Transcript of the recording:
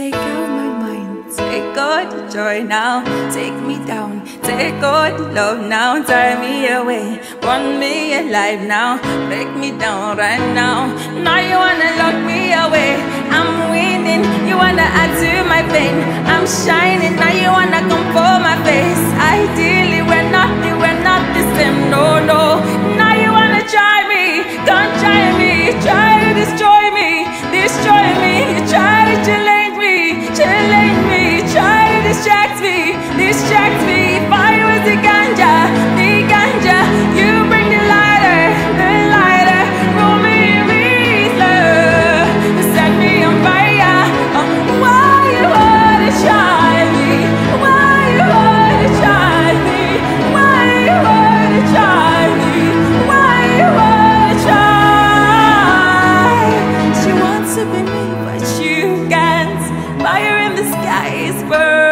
Take out my mind, take all the joy now. Take me down, take all the love now. Tear me away, run me alive now. Break me down right now. Now you wanna lock me away. I'm winning, you wanna add to my pain. I'm shining, now you wanna distracts me, distracts me. If I was the ganja, the ganja, you bring the lighter, the lighter. Roll me in me love, set me on fire. Oh, why you wanna try me? Why you wanna try me? Why you wanna try me? Why you wanna try? She wants to be me, but you can't. Fire in the sky is burning.